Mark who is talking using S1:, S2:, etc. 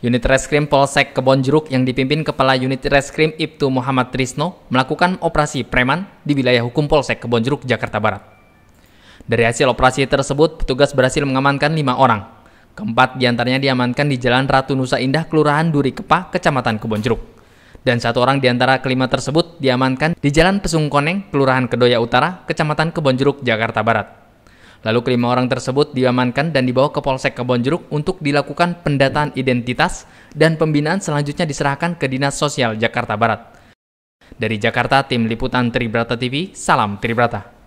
S1: Unit Reskrim Polsek Kebonjeruk yang dipimpin Kepala Unit Reskrim Ibtu Muhammad Trisno melakukan operasi preman di wilayah hukum Polsek Kebonjeruk, Jakarta Barat. Dari hasil operasi tersebut, petugas berhasil mengamankan lima orang. Keempat di antaranya diamankan di Jalan Ratu Nusa Indah, Kelurahan Duri Kepah, Kecamatan Kebonjeruk. Dan satu orang di antara kelima tersebut diamankan di Jalan Pesung Koneng, Kelurahan Kedoya Utara, Kecamatan Kebonjeruk, Jakarta Barat. Lalu kelima orang tersebut diamankan dan dibawa ke Polsek Kebonjeruk untuk dilakukan pendataan identitas dan pembinaan selanjutnya diserahkan ke Dinas Sosial Jakarta Barat. Dari Jakarta, tim liputan Tribrata TV, salam Tribrata.